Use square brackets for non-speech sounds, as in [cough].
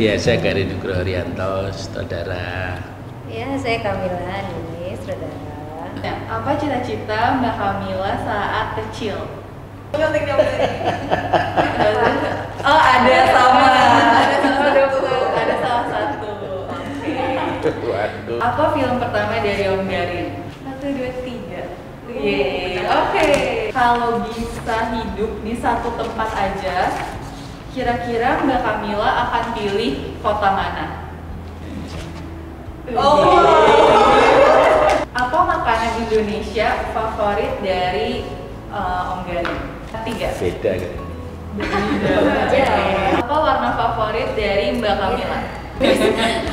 biasa Garin Nugroho Rianto, saudara. Ya, saya Kamila ini, saudara. Nah, apa cita-cita Mbak Kamila saat kecil? oh ada sama, ada ada salah satu. Oke. Waduh. Apa film pertama dari Om Garin? Satu, dua, tiga. Yeay, oke. Kalau bisa hidup di satu tempat aja, kira-kira Mbak Kamila akan pilih kota mana? Oh. Apa makanan Indonesia favorit dari uh, Om Garin? Tiga. Beda kan. Apa warna favorit dari Mbak Kamila? [laughs]